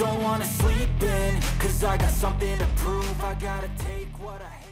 don't wanna sleep in Cause I got something to prove. I gotta take what I hate